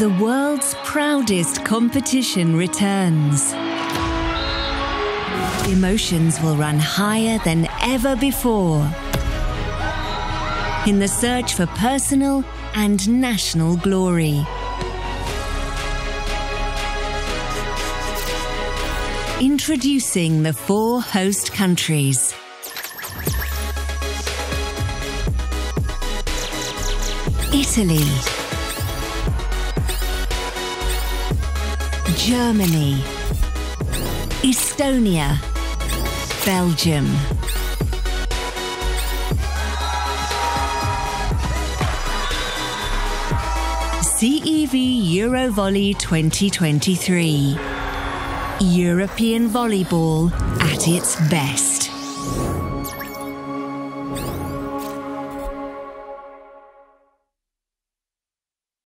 The world's proudest competition returns. Emotions will run higher than ever before in the search for personal and national glory. Introducing the four host countries. Italy. Germany. Estonia. Belgium. CEV Eurovolley 2023. European volleyball at its best.